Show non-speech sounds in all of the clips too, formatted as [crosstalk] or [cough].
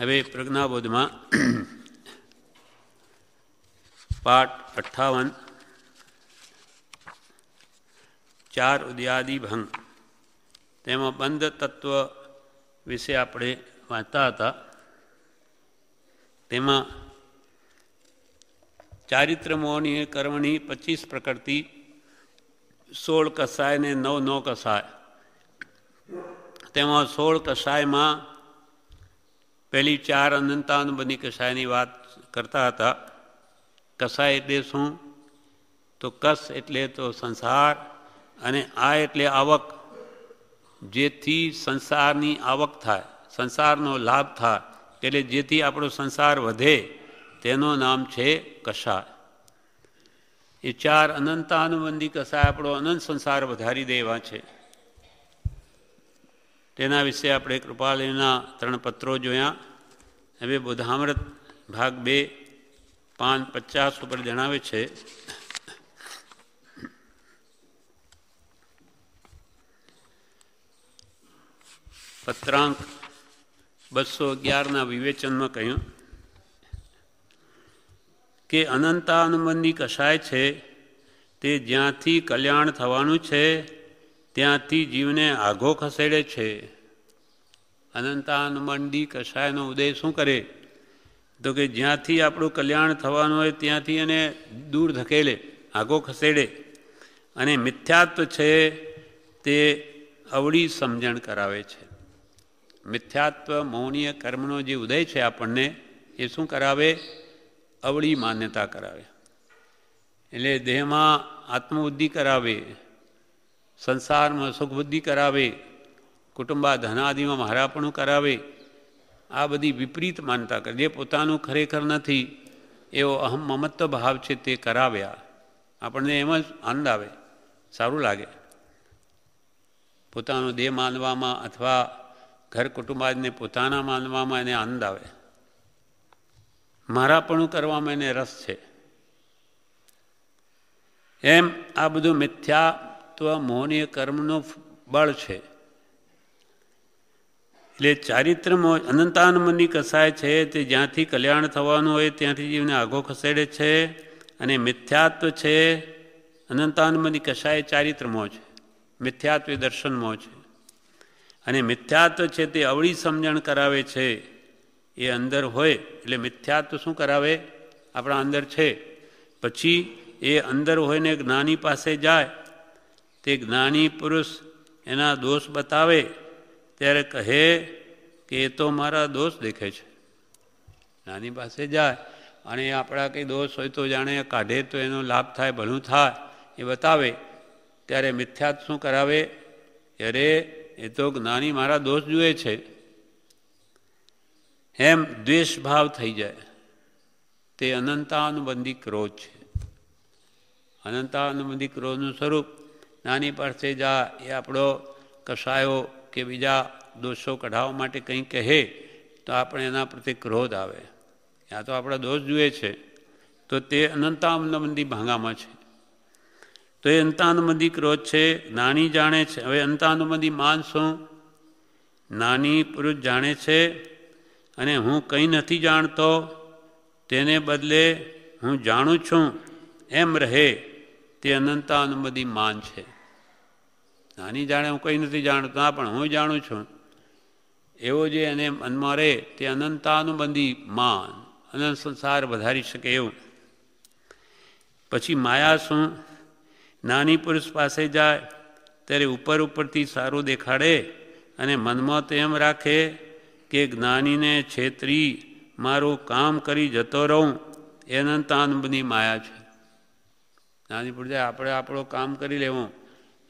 હવે પ્રજ્ઞાબોધમાં [clears throat] પાઠ અઠ્ઠાવન, ચાર ઉદ્યાદિ ભંગ. તેમાં બંધ તત્વ વિશે આપણે વાંચતા હતા. તેમાં ચારિત્ર મોહની કર્મની પચીસ પ્રકૃતિ, સોળ કસાય ને નવ નવ કસાય તેમાં સોળ કસાયમાં પહેલી ચાર અનંતાનુબંધી કસાયની વાત કરતા હતા. કસાય એટલે શું? તો કસ એટલે તો સંસાર અને આ એટલે આવક. જેથી સંસારની આવક થાય, સંસારનો લાભ થાય. એટલે જેથી આપણો સંસાર વધે, તેનું નામ છે કસાય એ ચાર અનંતાનુબંધી કસાય આપણો અનંત સંસાર વધારી દેવા છે. તેના વિશે આપણે કૃપાલયના ત્રણ પત્રો જોયા. હવે બુધામૃત ભાગ બે, પાન પચાસ ઉપર જણાવે છે. પત્રાંક બસો અગિયારના વિવેચનમાં કહ્યું કે અનંતાનુબંધી કશાય છે તે જ્યાંથી કલ્યાણ થવાનું છે ત્યાંથી જીવને આઘો ખસેડે છે. અનંતાનુબંધી કશાયનો ઉદય શું કરે? તો કે જ્યાંથી આપણું કલ્યાણ થવાનું હોય ત્યાંથી એને દૂર ધકેલે, આઘો ખસેડે. અને મિથ્યાત્વ છે તે અવળી સમજણ કરાવે છે. મિથ્યાત્વ મૌનીય કર્મનો જે ઉદય છે આપણને, એ શું કરાવે? અવળી માન્યતા કરાવે. એટલે દેહમાં આત્મબુદ્ધિ કરાવે. સંસારમાં સુખબુદ્ધિ કરાવે કુટુંબા ધનાદિમાં મહારાપણું કરાવે, આ બધી વિપરીત માનતા કરે. જે પોતાનું ખરેખર નથી, એવો અહમ મમત્વ ભાવ છે તે કરાવ્યા. આપણને એમ જ આનંદ આવે. સારું લાગે. પોતાનો દેહ માનવામાં અથવા ઘર કુટુંબાજને પોતાના માનવામાં એને આનંદ આવે. મારાપણું કરવામાં એને રસ છે. એમ આ બધું મિથ્યાત્વ મોહનીય કર્મનું બળ છે. એટલે ચારિત્રમાં અનંતાનમની કસાય છે, તે જ્યાંથી કલ્યાણ થવાનું હોય ત્યાંથી જીવને આગો ખસેડે છે અને મિથ્યાત્વ છે. અનંતાનમની કસાય ચારિત્રમાં છે, મિથ્યાત્વ દર્શનમાં છે. અને મિથ્યાત્વ છે તે અવળી સમજણ કરાવે છે. એ અંદર હોય, એટલે મિથ્યાત્વ શું કરાવે? આપણા અંદર છે. પછી એ અંદર હોઈને જ્ઞાની પાસે જાય તે જ્ઞાની પુરુષ એના દોષ બતાવે, ત્યારે કહે કે એ તો મારા દોષ દેખે છે. નાની પાસે જાય અને આપણા કંઈ દોષ હોય તો જાણે, કાઢે તો એનો લાભ થાય, ભલું થાય, એ બતાવે. ત્યારે મિથ્યાત શું કરાવે? અરે, એ તો જ્ઞાની મારા દોષ જુએ છે. એમ દ્વેષભાવ થઈ જાય. તે અનંતાનુબંધી ક્રોધ છે. અનંતાનુબંધી ક્રોધનું સ્વરૂપ નાની પાસે જા એ આપણો કસાયો કે બીજા દોષો કઢાવવા માટે કંઈ કહે તો આપણે એના પ્રત્યે ક્રોધ આવે. યા તો આપણા દોષ જુએ છે. તો તે અનંતાનુબંધી ભાંગામાં છે. તો એ અંતાનુબંધી ક્રોધ છે, નાની જાણે છે. હવે અંતાનુબંધી માન શું? નાની પુરુષ જાણે છે અને હું કંઈ નથી જાણતો, તેને બદલે હું જાણું છું, એમ રહે તે અનંતાનુબંધી માન છે. નાની જાણે હું કંઈ નથી જાણતો પણ હું જાણું છું. એવો જે એને મનમાં રહે, તે અનંતાનુબંધી માન, અનંત સંસાર વધારી શકે એવું. પછી માયા શું? નાની પુરુષ પાસે જાય, ત્યારે ઉપર ઉપરથી સારું દેખાડે અને મનમાં તો એમ રાખે કે જ્ઞાનીને છેતરી, મારું કામ કરી જતો રહું. એ અનંતાનુબંધી માયા છે. નાની પુરુષ આપણે આપણો કામ કરી લેવું.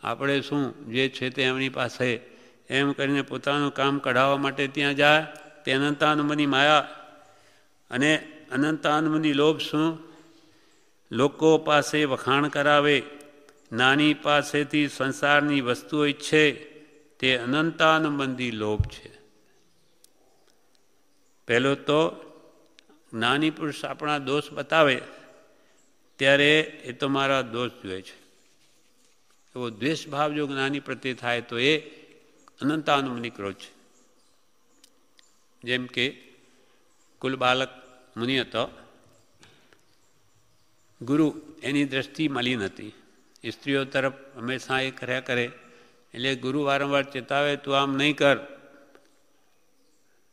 આપણે શું, જે છે તે એમની પાસે. એમ કરીને પોતાનું કામ કઢાવવા માટે ત્યાં જાય, તે અનંતાનુબંધી માયા. અને અનંતાનુબંધી લોભ શું? લોકો પાસે વખાણ કરાવે, નાની પાસેથી સંસારની વસ્તુઓ ઈચ્છે, તે અનંતાનુબંધી લોભ છે. પહેલો તો નાની પુરુષ આપણા દોષ બતાવે, ત્યારે એ તો મારા દોષ જુએ છે. એવો દ્વેષભાવ જો જ્ઞાની પ્રત્યે થાય તો એ અનંતાનુમનિક રોજ છે. જેમ કે કુલ બાલક મુનિ હતો, ગુરુ એની દ્રષ્ટિ મલિન હતી. સ્ત્રીઓ તરફ હંમેશા એ કર્યા કરે, એટલે ગુરુ વારંવાર ચેતાવે, તું આમ નહીં કર.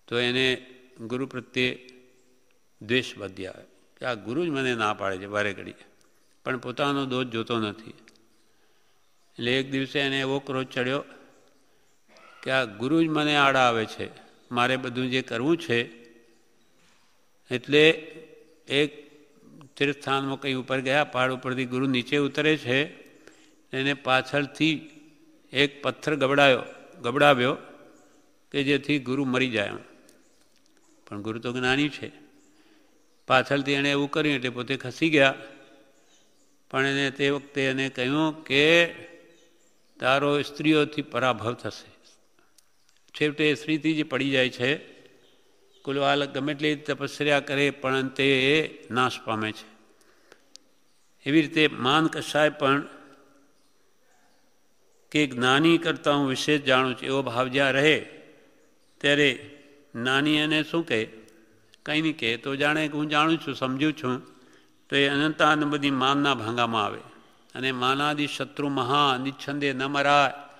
તો એને ગુરુ પ્રત્યે દ્વેષ વધી આવે કે આ ગુરુ જ મને ના પાડે છે, વારે ઘડી પણ પોતાનો દોષ જોતો નથી. એટલે એક દિવસે એને એવો ક્રોધ ચડ્યો કે આ ગુરુ જ મને આડા આવે છે. મારે બધું જે કરવું છે, એટલે એક તીર્થસ્થાનમાં કંઈ ઉપર ગયા, પહાડ ઉપરથી ગુરુ નીચે ઉતરે છે, એને પાછળથી એક પથ્થર ગબડાયો, ગબડાવ્યો કે જેથી ગુરુ મરી જાય. પણ ગુરુ તો જ્ઞાની છે. પાછળથી એણે એવું કર્યું એટલે પોતે ખસી ગયા. પણ એને તે વખતે એને કહ્યું કે તારો સ્ત્રીઓથી પરાભવ થશે. છેવટે સ્ત્રીથી જ પડી જાય છે. કુલવાલ ગમે એટલી તપસ્યા કરે, પણ તે નાશ પામે છે. એવી રીતે માન કશાય પણ કે જ્ઞાની કરતાં હું વિશેષ જાણું છું. એવો ભાવ જ્યાં રહે, ત્યારે નાની એને શું કહે? કંઈ નહીં કહે. તો જાણે કે હું જાણું છું, સમજું છું, તો એ અનંતાન બધી માનના ભાંગામાં આવે. અને માનાદિ શત્રુ મહા નિચ્છંદે ન મરાય.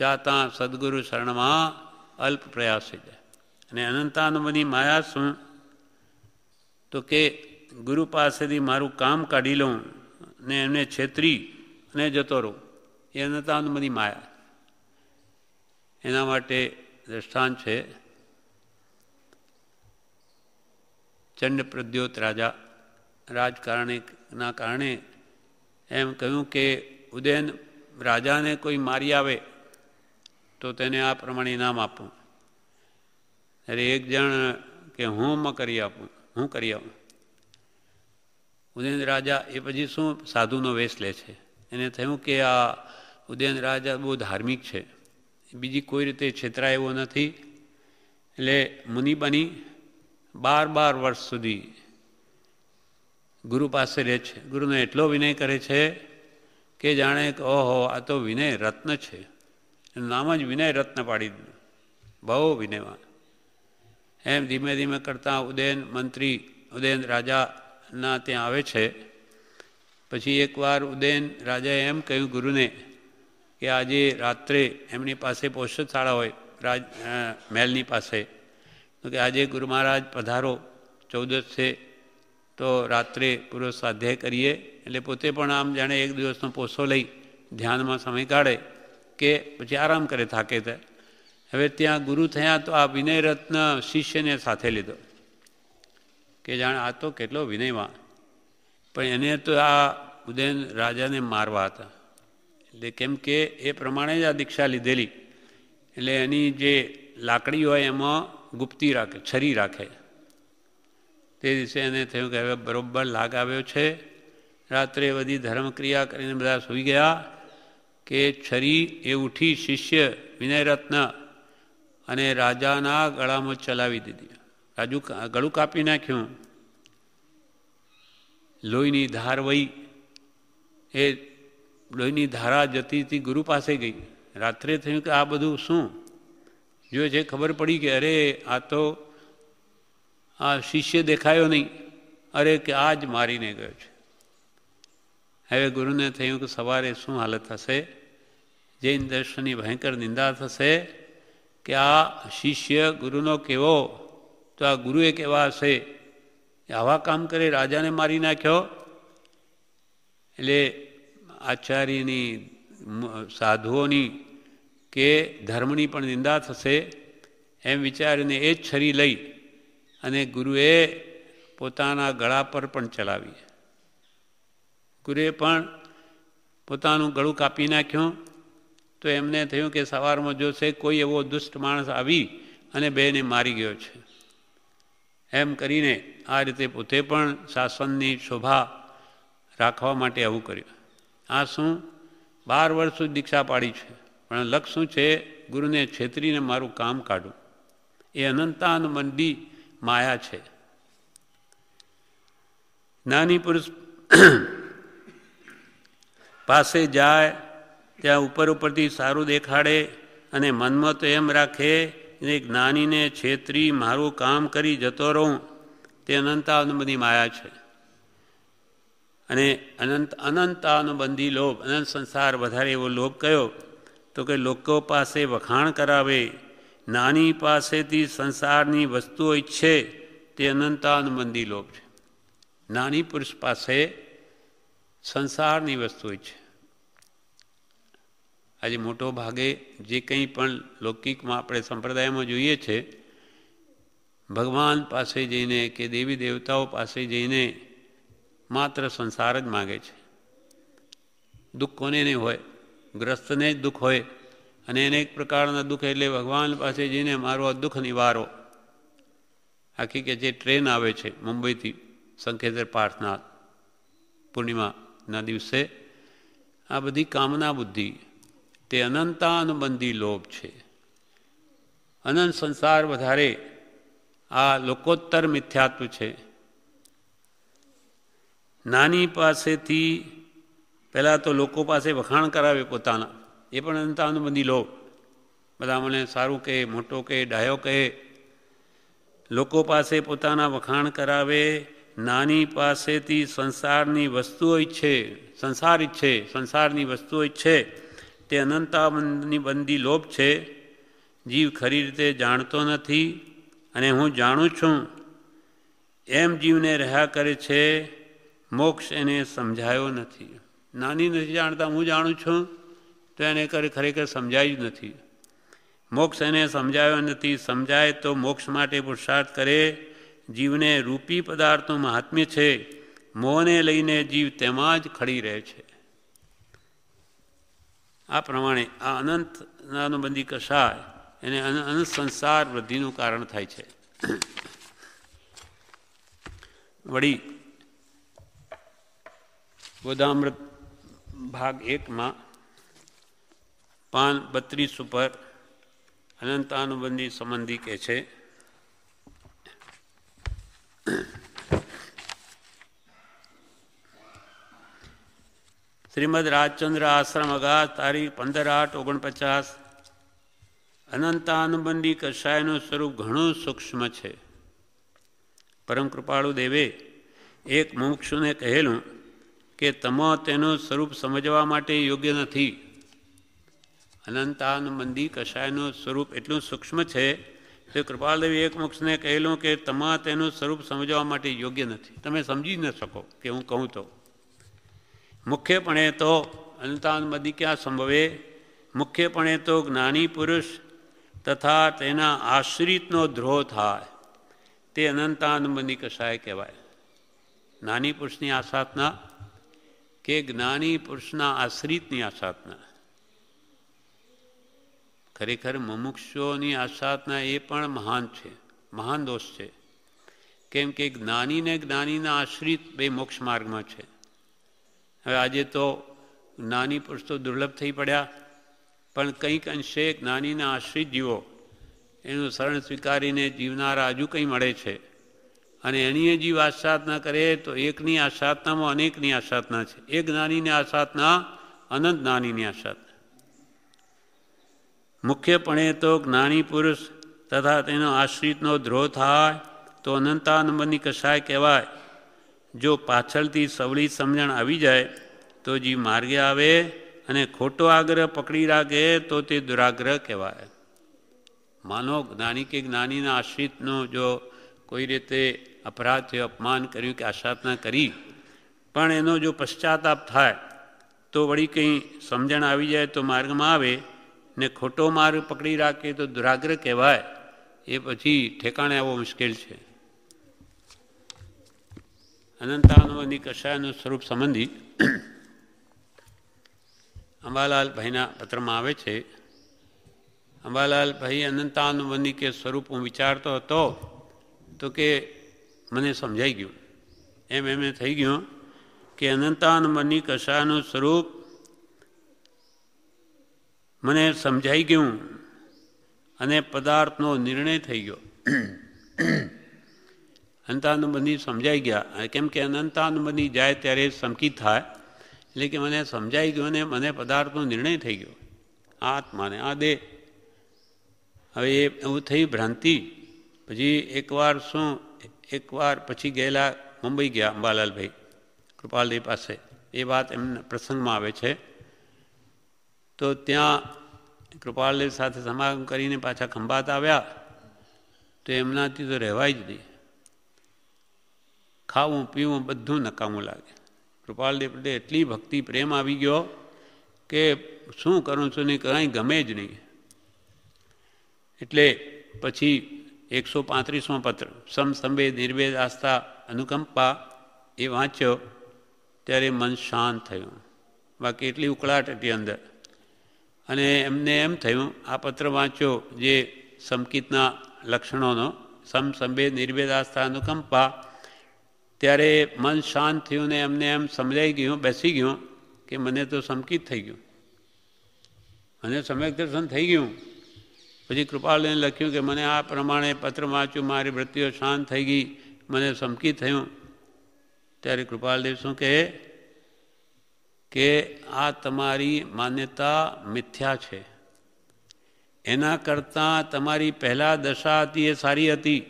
જાતા સદગુરુ શરણમાં અલ્પ પ્રયાસે જાય. અને અનંતાનંદની માયા શું? તો કે ગુરુ પાસેથી મારું કામ કાઢી લઉં ને એમને છેતરી અને જતો રહું. એ અનંતાનંદની માયા. એના માટે દ્રષ્ટાંત છે, ચંડ પ્રદ્યોત રાજા રાજકારણીના કારણે એમ કહ્યું કે, ઉદયન, રાજાને કોઈ મારી આવે તો તેને આ પ્રમાણે ઇનામ આપું. અરે એક જણ કે, હું કરી આપું, હું કરી આપું. ઉદયન રાજા એ પછી શું સાધુનો વેશ લે છે? એને થયું કે, આ ઉદયન રાજા બહુ ધાર્મિક છે. બીજી કોઈ રીતે છેતરાય એવો નથી. એટલે મુનિ બની બાર બાર વર્ષ સુધી ગુરુ પાસે રહે છે. ગુરુનો એટલો વિનય કરે છે કે જાણે કે ઓહો, આ તો વિનય રત્ન છે. નામ જ વિનય રત્ન પાડી દીધું. બહુ વિનયવાન. એમ ધીમે ધીમે કરતાં ઉદયન મંત્રી, ઉદયન રાજાના ત્યાં આવે છે. પછી એકવાર ઉદયન રાજાએ એમ કહ્યું ગુરુને કે આજે રાત્રે એમની પાસે પોષશાળા હોય, રાજ મહેલની પાસે. તો કે આજે ગુરુ મહારાજ પધારો ચૌદશ છે તો રાત્રે પૂરો સ્વાધ્યાય કરીએ. એટલે પોતે પણ આમ જાણે એક દિવસનો પોસો લઈ ધ્યાનમાં સમય કાઢે કે પછી આરામ કરે થાકે તે. હવે ત્યાં ગુરુ થયા તો આ વિનય રત્ન શિષ્યને સાથે લીધો. કે જાણે આ તો કેટલો વિનયમાં. પણ એને તો આ ઉદયન રાજાને મારવા હતા. એટલે કેમ કે એ પ્રમાણે જ આ દીક્ષા લીધેલી. એટલે એની જે લાકડી હોય એમાં ગુપ્તી રાખે, છરી રાખે. તે દિવસે એને થયું કે હવે બરોબર લાગ આવ્યો છે. રાત્રે બધી ધર્મક્રિયા કરીને બધા સૂઈ ગયા કે છરી એ ઉઠી શિષ્ય વિનયરત્ન અને રાજાના ગળામાં ચલાવી દીધી. રાજુ ગળું કાપી નાખ્યું. લોહીની ધાર વહી. એ લોહીની ધારા જતી હતી ગુરુ પાસે ગઈ. રાત્રે થયું કે આ બધું શું? જો છે, ખબર પડી કે અરે આ તો આ શિષ્ય દેખાયો નહીં. અરે કે આ જ મારીને ગયો છે. હવે ગુરુને થયું કે સવારે શું હાલત થશે જૈન દર્શનની ભયંકર નિંદા થશે કે આ શિષ્ય ગુરુનો કેવો? તો આ ગુરુએ કેવા હશે? આવા કામ કરે, રાજાને મારી નાખ્યો. એટલે આચાર્યની સાધુઓની કે ધર્મની પણ નિંદા થશે. એમ વિચારીને એ જ છરી લઈ અને ગુરુએ પોતાના ગળા પર પણ ચલાવી. ગુરુએ પણ પોતાનું ગળું કાપી નાખ્યું. તો એમને થયું કે સવારમાં જોશે કોઈ એવો દુષ્ટ માણસ આવી અને બેને મારી ગયો છે. એમ કરીને આ રીતે પોતે પણ શાસનની શોભા રાખવા માટે આવું કર્યું. આ શું? બાર વર્ષ સુધી દીક્ષા પાડી છે. પણ લક્ષ શું છે? ગુરુને છેતરીને મારું કામ કાઢું. એ અનંતાન મંડી માયા છે. નાની પુરુષ પાસે જાય, ત્યાં ઉપર ઉપરથી સારું દેખાડે અને મનમાં તો એમ રાખે, એ જ્ઞાનીને છેતરી, મારું કામ કરી જતો રહું. તે અનંતાનુબંધી માયા છે. અને અનંત, અનંતાનુબંધી લોભ, અનંત સંસાર વધારે એવો લોભ કયો? તો કે લોકો પાસે વખાણ કરાવે નાની પાસેથી સંસારની વસ્તુઓ ઈચ્છે તે અનંતાનંદી લોભ છે. નાની પુરુષ પાસે સંસારની વસ્તુ ઈચ્છે. આજે મોટો ભાગે જે કંઈ પણ લૌકિકમાં આપણે સંપ્રદાયમાં જોઈએ છે, ભગવાન પાસે જઈને કે દેવી દેવતાઓ પાસે જઈને માત્ર સંસાર જ માગે છે. દુઃખ કોને નહીં હોય? ગ્રસ્તને જ દુઃખ હોય? અને અનેક પ્રકારના દુઃખ એટલે ભગવાન પાસે જઈને મારો આ દુઃખ નિવારો. આખી કે જે ટ્રેન આવે છે મુંબઈથી સંકેતર પાર્થનાથ પૂર્ણિમાના દિવસે, આ બધી કામના બુદ્ધિ, તે અનંતાનુબંધી લોભ છે. અનંત સંસાર વધારે આ લોકોત્તર મિથ્યાત્વ છે. નાની પાસેથી પહેલાં તો લોકો પાસે વખાણ કરાવે પોતાના એ પણ અનંતાનુબંધી લો. બધા મને સારું કહે, મોટો કહે, ડાયો કહે. લોકો પાસે પોતાના વખાણ કરાવે, નાની પાસેથી સંસારની વસ્તુઓ ઈચ્છે, સંસાર ઈચ્છે, સંસારની વસ્તુઓ ઈચ્છે. તે અનંતાબંધની બંદી લોભ છે. જીવ ખરી રીતે જાણતો નથી અને હું જાણું છું. એમ જીવને રહ્યા કરે છે, મોક્ષ એને સમજાયો નથી. નાની નથી જાણતા, હું જાણું છું. તો એને ખરેખર સમજાયું નથી. મોક્ષ એને સમજાયો નથી. સમજાય તો મોક્ષ માટે પુરુષાર્થ કરે. જીવને રૂપી પદાર્થનું મહાત્મ્ય છે. મોહને લઈને જીવ તેમાં જ ખડી રહે છે. આ પ્રમાણે આ અનંત નાનુબંધી કષાય એને અનંત સંસાર વૃદ્ધિનું કારણ થાય છે. વળી ગોદામૃત ભાગ એકમાં પાન બત્રીસ ઉપર અનંતાનુબંધી સંબંધી કે છે. શ્રીમદ રાજચંદ્ર આશ્રમ અગાસ તારીખ પંદર આઠ ઓગણપચાસ. અનંતાનુબંધી કષાયનું સ્વરૂપ ઘણું સૂક્ષ્મ છે. પરમ કૃપાળુ દેવે એક મુમુક્ષુને કહેલું કે તમો તેનું સ્વરૂપ સમજવા માટે યોગ્ય નથી. અનંતાનુબંધી કષાયનું સ્વરૂપ એટલું સૂક્ષ્મ છે તે કૃપાલદેવી એક મોક્ષને કહેલું કે તમા તેનું સ્વરૂપ સમજવા માટે યોગ્ય નથી. તમે સમજી ન શકો કે હું કહું તો. મુખ્યપણે તો અનંતાનુબંધી ક્યાં સંભવે? મુખ્યપણે તો જ્ઞાની પુરુષ તથા તેના આશ્રિતનો ધ્રોહ થાય. તે અનંતાનુબંધી કશાય કહેવાય. નાની પુરુષની આસાધના કે જ્ઞાની પુરુષના આશ્રિતની આસાધના? ખરેખર મુમુક્ષોની આસાધના એ પણ મહાન છે, મહાન દોષ છે. કેમ કે જ્ઞાનીને જ્ઞાનીના આશ્રિત બે મોક્ષ માર્ગમાં છે. હવે આજે તો જ્ઞાની પુરુષ તો દુર્લભ થઈ પડ્યા, પણ કંઈક અંશે જ્ઞાનીના આશ્રિત જીવો એનું શરણ સ્વીકારીને જીવનારા હજુ કંઈ મળે છે. અને એની જીવ આસાધના કરે તો એકની આસાધનામાં અનેકની આસાધના છે. એક જ્ઞાનીની આસાધના અનંત જ્ઞાનીની આસાધના મુખ્યપણે તો જ્ઞાની પુરુષ તથા તેનો આશ્રિતનો ધ્રોહ થાય તો અનંતાનંદની કશાય કહેવાય. જો પાછળથી સવળી સમજણ આવી જાય તો જીવ માર્ગે આવે અને ખોટો આગ્રહ પકડી રાખે તો તે દુરાગ્રહ કહેવાય. માનો જ્ઞાની કે જ્ઞાનીના આશ્રિતનો જો કોઈ રીતે અપરાધ થયો, અપમાન કર્યું કે આશાધના કરી, પણ એનો જો પશ્ચાતાપ થાય તો વળી કંઈ સમજણ આવી જાય તો માર્ગમાં આવે ને ખોટો માર્ગ પકડી રાખે તો દુરાગ્રહ કહેવાય. એ પછી ઠેકાણે આવવો મુશ્કેલ છે. અનંતાનુબંધી કશાયનું સ્વરૂપ સંબંધી અંબાલાલ ભાઈના પત્રમાં આવે છે. અંબાલાલ ભાઈ અનંતાનુબંધી કે સ્વરૂપ હું વિચારતો હતો તો કે મને સમજાઈ ગયું. એમ એમને થઈ ગયું કે અનંતાનુબંધી કશાનું સ્વરૂપ મને સમજાઈ ગયું અને પદાર્થનો નિર્ણય થઈ ગયો. અંતાનુબંધી સમજાઈ ગયા. કેમ કે અનંતાનુબંધી જાય ત્યારે સંકિત થાય, એટલે કે મને સમજાઈ ગયું અને મને પદાર્થનો નિર્ણય થઈ ગયો. આત્માને, આ દે હવે એ એવું થઈ ભ્રાંતિ. પછી એકવાર શું, એકવાર પછી ગયેલા મુંબઈ ગયા અંબાલાલભાઈ કૃપાલદેવ પાસે. એ વાત એમના પ્રસંગમાં આવે છે. તો ત્યાં કૃપાલદેવ સાથે સમાગમ કરીને પાછા ખંભાત આવ્યા. તો એમનાથી તો રહેવાય જ નહીં. ખાવું, પીવું, બધું નકામું લાગે. કૃપાલદેવ પ્રત્યે એટલી ભક્તિ, પ્રેમ આવી ગયો કે શું કરું છું નહીં કાંઈ ગમે જ નહીં. એટલે પછી એકસો પાંત્રીસમો પત્ર, સમ સંવેદ નિર્વેદ આસ્થા અનુકંપા એ વાંચ્યો. ત્યારે મન શાંત થયું. બાકી એટલી ઉકળાટ હતી અંદર. અને એમને એમ થયું, આ પત્ર વાંચ્યો જે સમકિતના લક્ષણોનો, સમ સંભેદ નિર્વેદ આસ્થા અનુકંપા ત્યારે મન શાંત થયું ને એમને એમ સમજાઈ ગયું, બેસી ગયું કે મને તો સમકિત થઈ ગયું. મને સમ્યક દર્શન થઈ ગયું. પછી કૃપાલને લખ્યું કે મને આ પ્રમાણે પત્ર વાંચ્યું, મારી વૃત્તિઓ શાંત થઈ ગઈ, મને સમકિત થયું. ત્યારે કૃપાલદેવ શું કહે? કે આ તમારી માન્યતા મિથ્યા છે. એના કરતાં તમારી પહેલાં દશા હતી એ સારી હતી.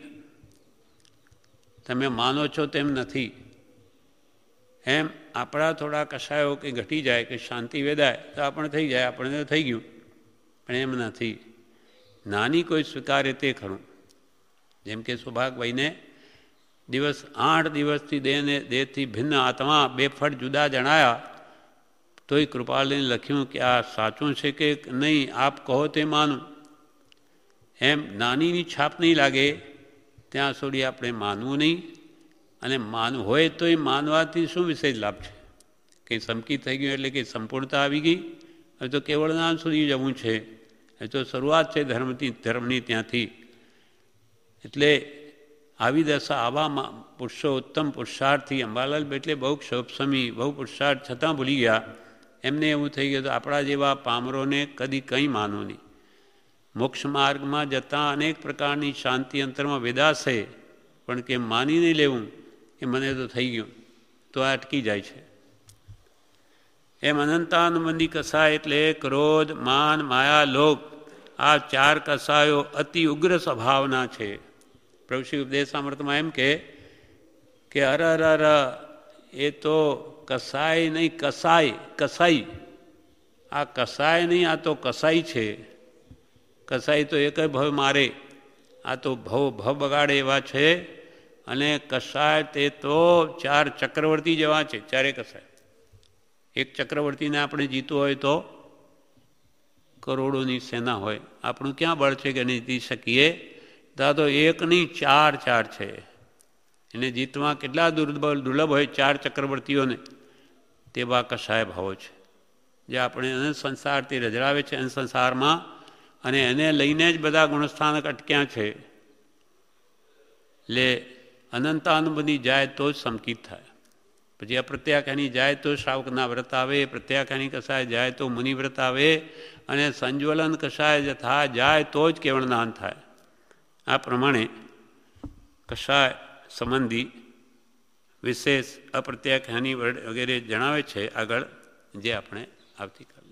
તમે માનો છો તેમ નથી. એમ આપણા થોડા કશાયો કે ઘટી જાય, કે શાંતિ વેદાય, તો આપણે થઈ જાય, આપણને તો થઈ ગયું. પણ એમ નથી. નાની કોઈ સ્વીકારે તે ખરું. જેમ કે સુભાગભાઈને દિવસ આઠ દિવસથી દેહને દેહથી ભિન્ન આત્મા બે ફળ જુદા જણાયા. તોય કૃપાલને લખ્યું કે આ સાચું છે કે નહીં, આપ કહો તે માનું. એમ નાનીની છાપ નહીં લાગે, ત્યાં સુધી આપણે માનવું નહીં. અને માનવું હોય તો એ માનવાથી શું વિશેષ લાભ છે? કંઈ સમકી થઈ ગયું એટલે કે સંપૂર્ણતા આવી ગઈ? હવે તો કેવળ નામ સુધી જવું છે. એ તો શરૂઆત છે ધર્મથી, ધર્મની ત્યાંથી. એટલે આવી દશા આવા પુરુષો ઉત્તમ પુરુષાર્થથી અંબાલાલ એટલે બહુ ક્ષોભસમી બહુ પુરુષાર્થ છતાં ભૂલી ગયા. એમને એવું થઈ ગયું તો આપણા જેવા પામરોને કદી કંઈ માનવું નહીં. મોક્ષ માર્ગમાં જતાં અનેક પ્રકારની શાંતિ અંતરમાં વેદાશે પણ કે માની નહીં લેવું, એ મને તો થઈ ગયું. તો આ અટકી જાય છે. એમ અનંતાનુબંધી કસાય એટલે ક્રોધ, માન, માયા લોક આ ચાર કસાયો અતિ ઉગ્ર સ્વભાવના છે. પ્રભુ ઉપદેશ સામર્થમાં એમ કે હર અર અર એ તો કસાય નહીં કસાય કસાઈ. આ કસાય નહીં, આ તો કસાઈ છે. કસાઈ તો એક ભવ મારે. આ તો ભવ ભવ બગાડે એવા છે. અને કસાય તે તો ચાર ચક્રવર્તી જેવા છે, ચારે કસાય એક ચક્રવર્તીને આપણે જીતવું હોય તો કરોડોની સેના હોય. આપણું ક્યાં બળ છે કે નહીં જીતી શકીએ દાદો તો એક નહીં ચાર ચાર છે. એને જીતવા કેટલા દુર્બળ દુર્લભ હોય ચાર ચક્રવર્તીઓને તેવા કસાય ભાવો છે. જે આપણે અનંત સંસારથી રજરાવે છે અનંત સંસારમાં, અને એને લઈને જ બધા ગુણસ્થાનક અટક્યા છે. એટલે અનંતાનુબંધી જાય તો જ સમકિત થાય. પછી અપ્રત્યાખ્યાની જાય તો શ્રાવકના વ્રત આવે, પ્રત્યાખ્યાની કસાય જાય તો મુનિ વ્રત આવે, અને સંજ્વલન કસાય થાય જાય તો જ કેવળનાન થાય. આ પ્રમાણે કસાય સંબંધી વિશેષ અપ્રત્યાખ્યાની વગેરે જણાવે છે આગળ જે આપણે આવતીકાલ